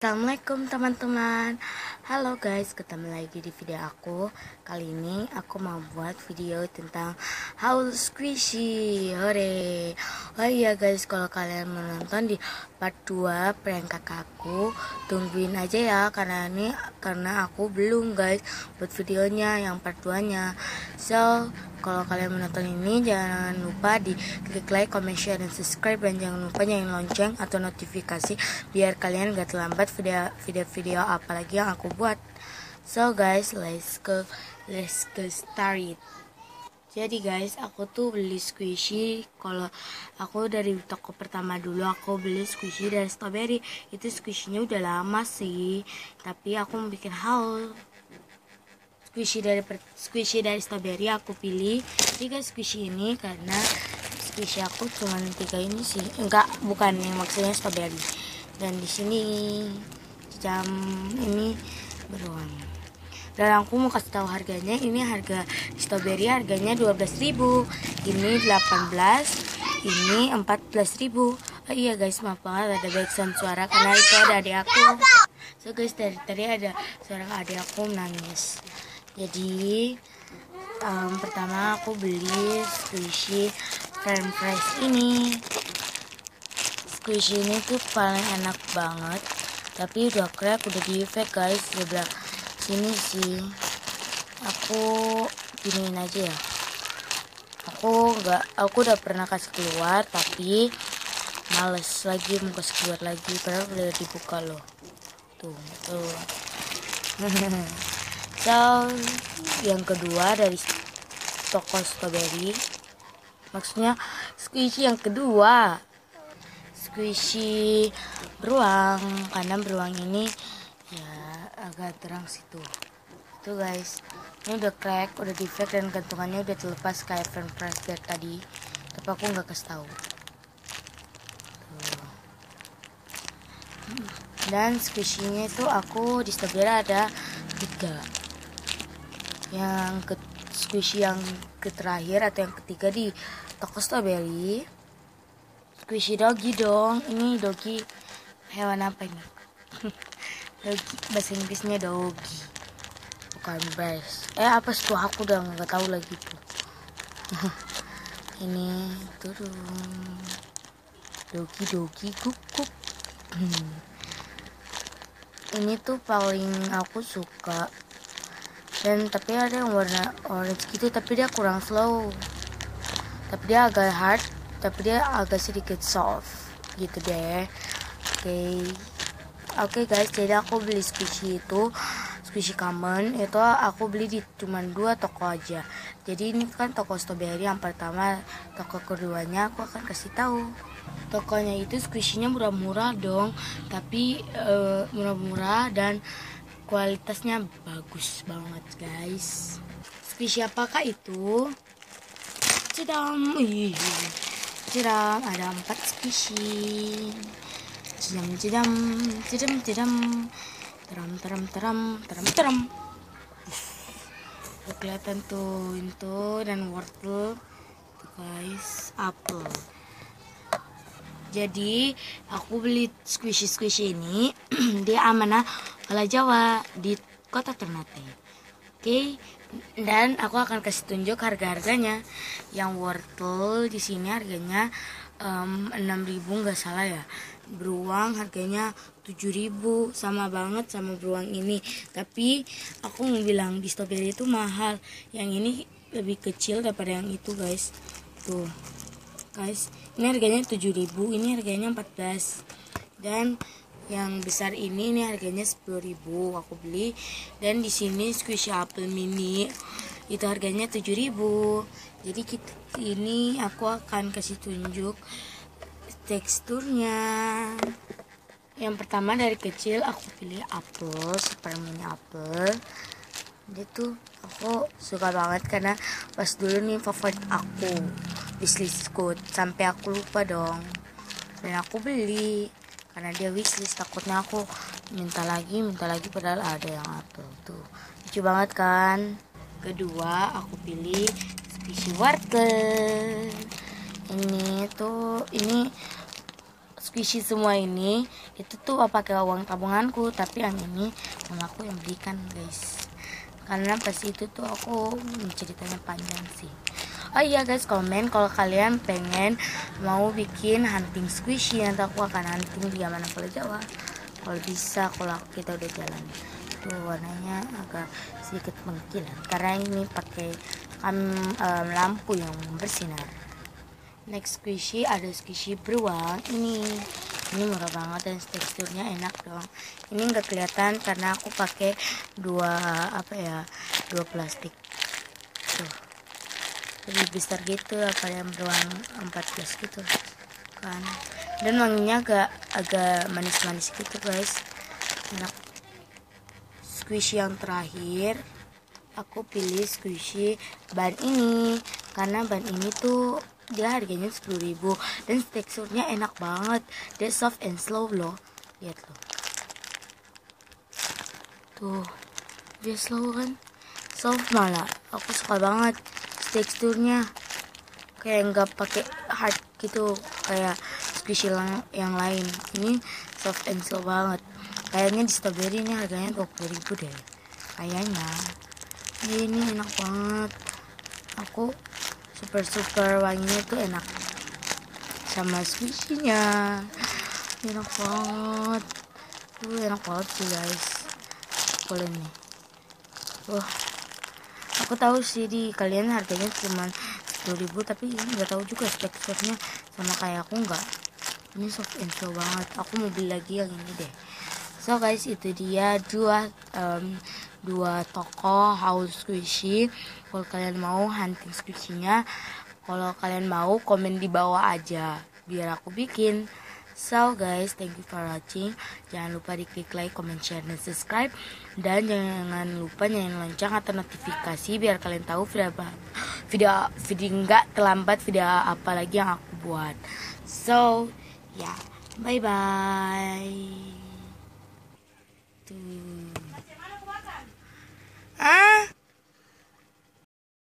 Assalamualaikum teman-teman. Halo guys, ketemu lagi di video aku. Kali ini aku mau buat video tentang Howl Squishy. Hore. Oh iya guys, kalau kalian menonton di part 2 prank kakakku Tungguin aja ya, karena ini Karena aku belum guys Buat videonya yang part 2 nya So, kalau kalian menonton ini jangan lupa di klik like, comment, share, dan subscribe dan jangan lupa nyalain lonceng atau notifikasi biar kalian gak terlambat video-video apalagi yang aku buat. So guys, let's go, let's go start it. Jadi guys, aku tuh beli squishy. Kalau aku dari toko pertama dulu aku beli squishy dari strawberry. Itu squishynya udah lama sih, tapi aku mau bikin haul squishy dari squishy dari strawberry aku pilih. Tiga squishy ini karena squishy aku cuma tiga ini sih. Enggak bukan yang maksudnya strawberry. Dan di sini jam ini beruang. Dan aku mau kasih tahu harganya. Ini harga strawberry harganya 12.000 ini 18 ini 14.000 oh iya guys maaf banget ada background suara karena itu ada adik aku. So guys dari tadi ada suara adik aku nangis jadi um, pertama aku beli squishy french fries ini. Squishy ini tuh paling enak banget. Tapi udah crack udah di fake guys. Sebelah sini sih aku giniin aja ya. Aku nggak aku udah pernah kasih keluar tapi males lagi mau kasih keluar lagi. Padahal udah dibuka loh. Tuh tuh So, yang kedua dari toko strawberry. Maksudnya squishy yang kedua. Squishy beruang karena beruang ini ya agak terang situ. Itu guys. Ini udah crack, udah defect dan gantungannya udah terlepas kayak friend fries dari tadi. Tapi aku nggak kasih tahu. Dan squishy-nya itu aku di strawberry ada tiga yang ke squishy yang ke terakhir atau yang ketiga di toko strawberry. Squishy doggy dong. Ini doggy hewan apa ini? Doggy bahasa Inggrisnya doggy. Bukan bears. Eh apa sih? Aku udah nggak tahu lagi tuh. Ini turun. Doggy doggy guguk ini tuh paling aku suka dan tapi ada yang warna orange gitu tapi dia kurang slow. Tapi dia agak hard tapi dia agak sedikit soft gitu deh. Oke. Okay. oke okay guys jadi aku beli squishy itu squishy common. Itu aku beli di cuma dua toko aja. Jadi ini kan toko strawberry yang pertama toko keduanya aku akan kasih tahu. Tokonya itu squishy-nya murah-murah dong tapi uh, murah-murah dan kualitasnya bagus banget guys. Squishy apakah itu? Cidam ih cidam ada empat squishy. Cidam cidam cidam cidam teram teram teram teram teram. Kelihatan tuh itu dan wortel guys. Apel jadi aku beli squishy squishy ini di amanah Kala Jawa di kota Ternate. Oke, dan aku akan kasih tunjuk harga-harganya. Yang wortel di sini harganya um, 6000 nggak salah ya. Beruang harganya 7000 sama banget sama beruang ini. Tapi aku mau bilang di strawberry itu mahal. Yang ini lebih kecil daripada yang itu, guys. Tuh. Guys, ini harganya 7000, ini harganya 14. Dan yang besar ini ini harganya 10.000 aku beli. Dan di sini squishy apple mini itu harganya 7.000 jadi kita, ini aku akan kasih tunjuk teksturnya. Yang pertama dari kecil aku pilih apple super mini apple. Dia tuh aku suka banget karena pas dulu nih favorit aku wishlistku. Sampai aku lupa dong. Dan aku beli. Karena dia wishlist takutnya aku minta lagi minta lagi padahal ada yang apel tuh lucu banget kan? Kedua aku pilih squishy wortel ini tuh ini squishy semua ini itu tuh pakai uang tabunganku tapi yang ini aku yang belikan guys. Karena pas itu tuh aku ceritanya panjang sih oh iya guys komen kalau kalian pengen mau bikin hunting squishy nanti aku akan hunting di mana Pulau Jawa. Kalau bisa kalau kita udah jalan. Tuh warnanya agak sedikit mengkilat karena ini pakai um, lampu yang bersinar. Next squishy ada squishy beruang. Ini ini murah banget dan teksturnya enak dong. Ini enggak kelihatan karena aku pakai dua apa ya dua plastik lebih besar gitu apa yang beruang 14 gitu kan. Dan wanginya agak agak manis-manis gitu guys. Enak. Squishy yang terakhir aku pilih squishy ban ini. Karena ban ini tuh dia harganya 10.000 dan teksturnya enak banget. Dia soft and slow loh. Lihat loh. Tuh. Dia slow kan? Soft malah. Aku suka banget teksturnya kayak nggak pakai hard gitu kayak squishy yang, yang lain. Ini soft and slow banget. Kayaknya di strawberry ini harganya 20 ribu deh. Kayaknya. Ini enak banget. Aku super super wanginya tuh enak sama squishy-nya. Enak banget. Tuh enak banget sih guys. Boleh nih. Wah aku tahu sih di kalian harganya cuma 10.000 tapi nggak tahu juga teksturnya sama kayak aku nggak. Ini soft and slow banget. Aku mau beli lagi yang ini deh. So guys itu dia dua um, dua toko house squishy. Kalau kalian mau hunting squishy-nya. Kalau kalian mau komen di bawah aja. Biar aku bikin So guys, thank you for watching. Jangan lupa di klik like, comment, share, dan subscribe. Dan jangan lupa nyalain lonceng atau notifikasi biar kalian tahu video apa, video video nggak terlambat video apa lagi yang aku buat. So ya, yeah. bye bye. Tuh. Ah.